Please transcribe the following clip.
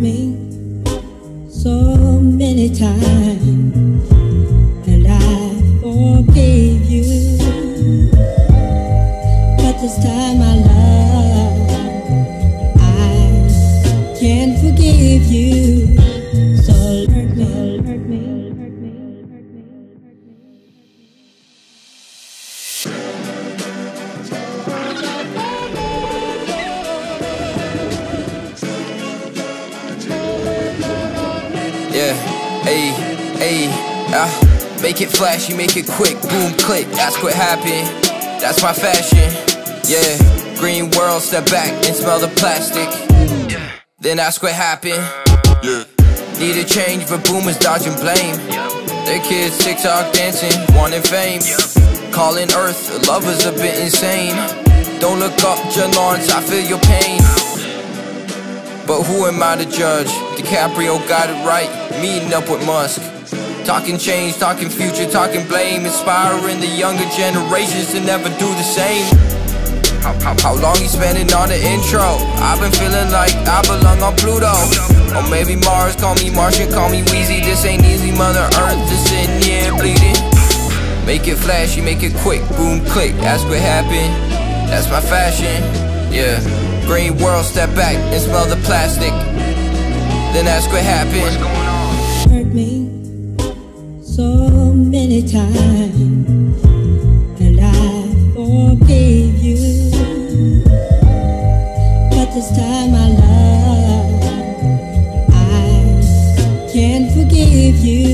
me so many times, and I forgave you. But this time I love, I can't forgive you. Yeah, ayy, ayy, ah. Make it flashy, make it quick, boom, click. Ask what happened. That's my fashion. Yeah, green world, step back and smell the plastic. Then ask what happened. Need a change, but boomers dodging blame. Their kids TikTok dancing, wanting fame. Calling Earth, lovers a bit insane. Don't look up, Lawrence, I feel your pain. But who am I to judge? DiCaprio got it right, meeting up with Musk. Talking change, talking future, talking blame, inspiring the younger generations to never do the same. How, how, how long you spending on the intro? I've been feeling like I belong on Pluto. Or maybe Mars, call me Martian, call me Weezy. This ain't easy, Mother Earth is sitting here bleeding. Make it flashy, make it quick, boom, click. Ask what happened. That's my fashion. Yeah. Green world, step back and smell the plastic. Then ask what happened. Hurt me so many times, and I forgave you. But this time my love, I can't forgive you.